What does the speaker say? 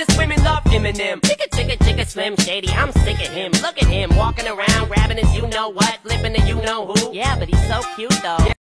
finest women love Eminem. Chicka, chicka, chicka, Slim Shady, I'm sick of him. Look at him, walking around, grabbing his you know what, flipping the you know who. Yeah, but he's so cute though.